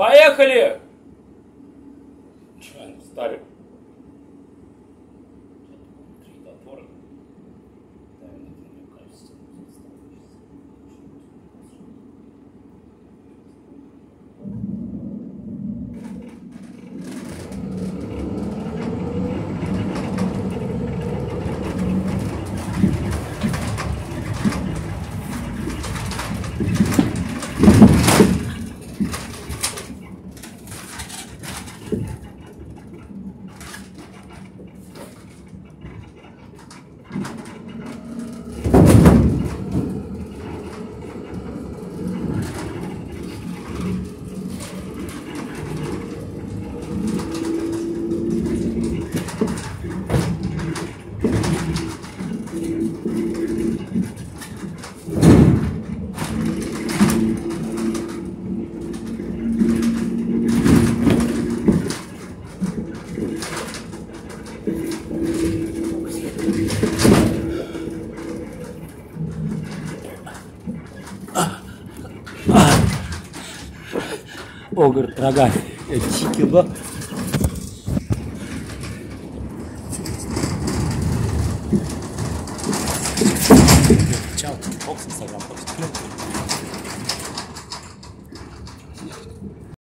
Поехали! Ставим. Огр рога тикило. Чал, бокс, инстаграм, бокс.